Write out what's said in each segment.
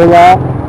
Olá,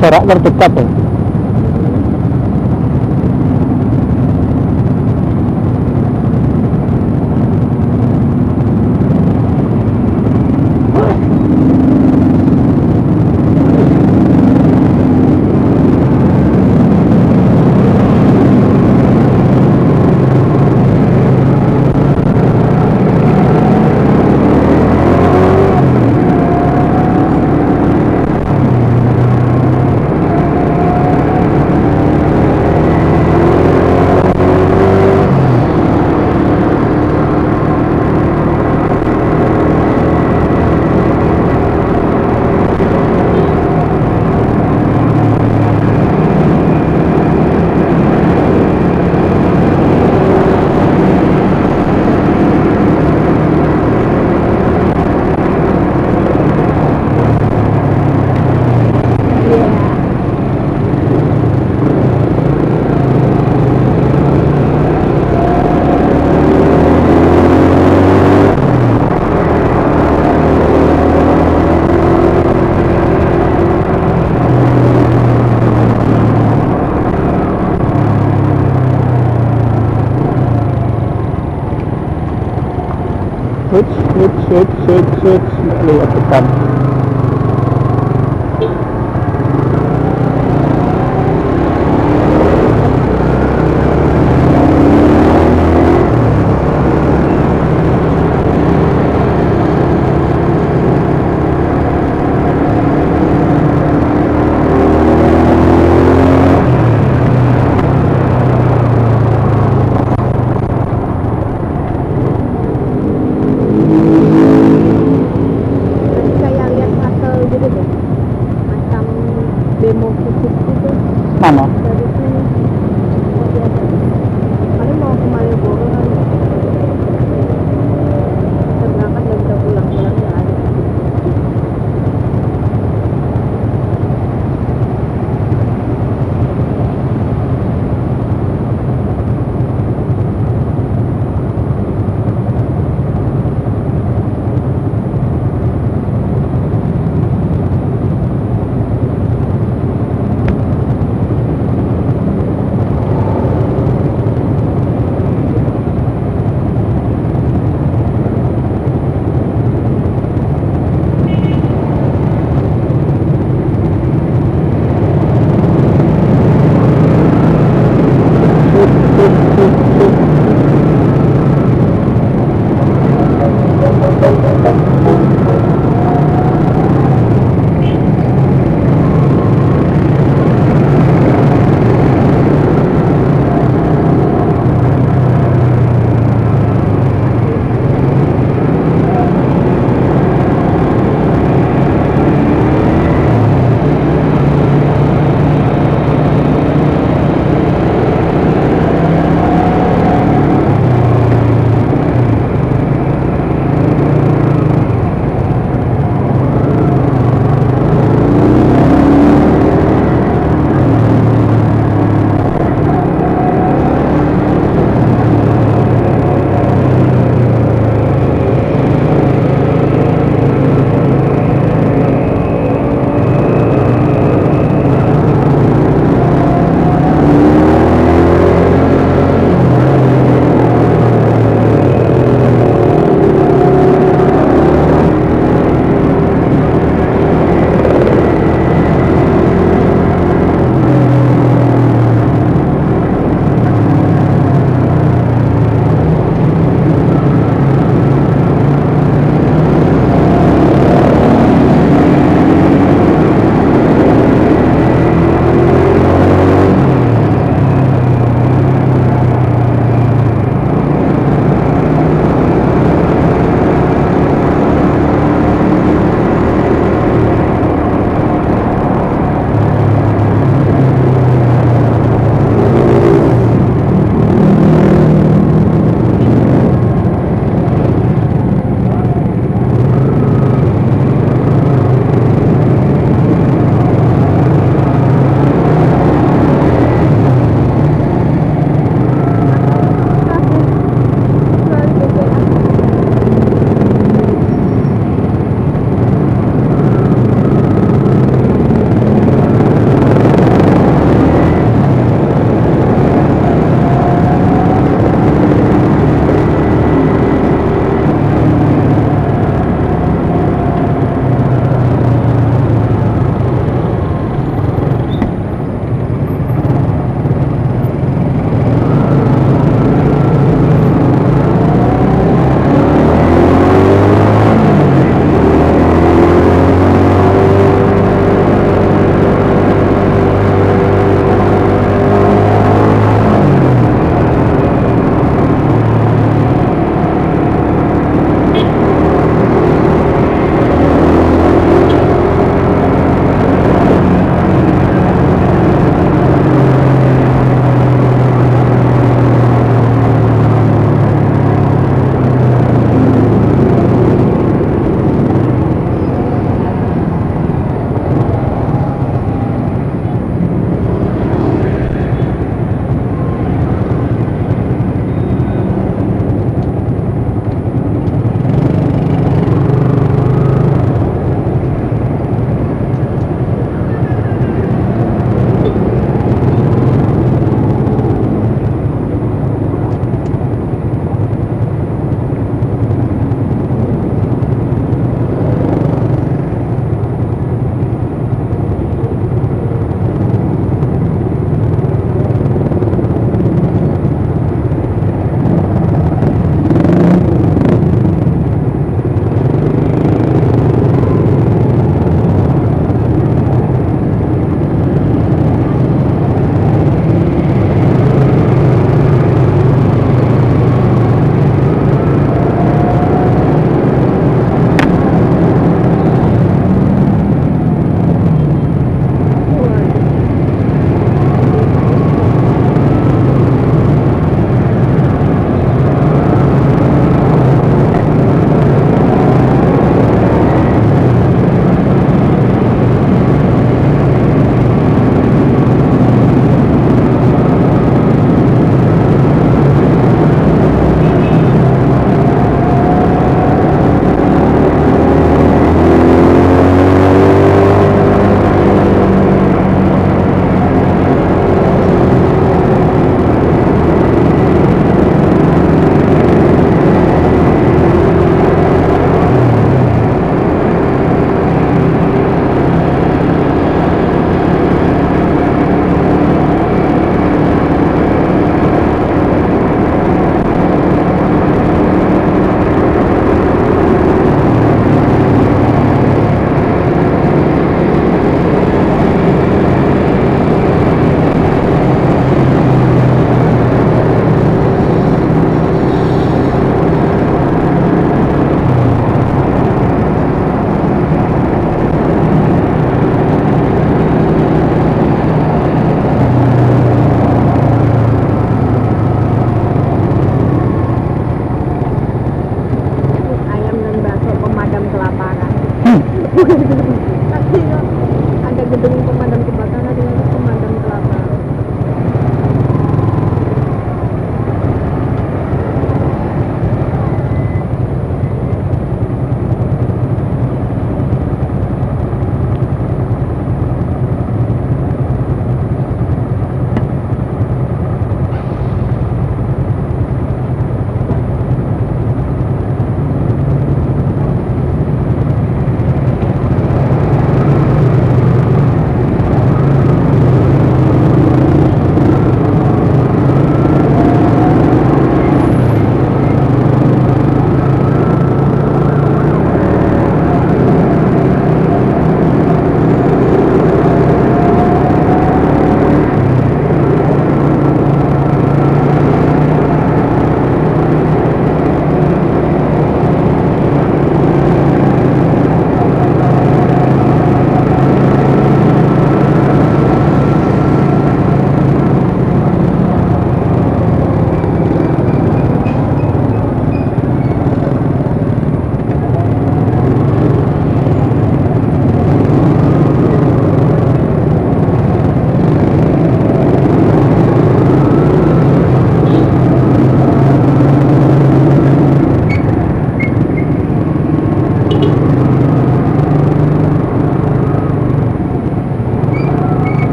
Jarak terdekat ya?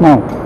now